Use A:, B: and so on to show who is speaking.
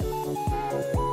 A: Música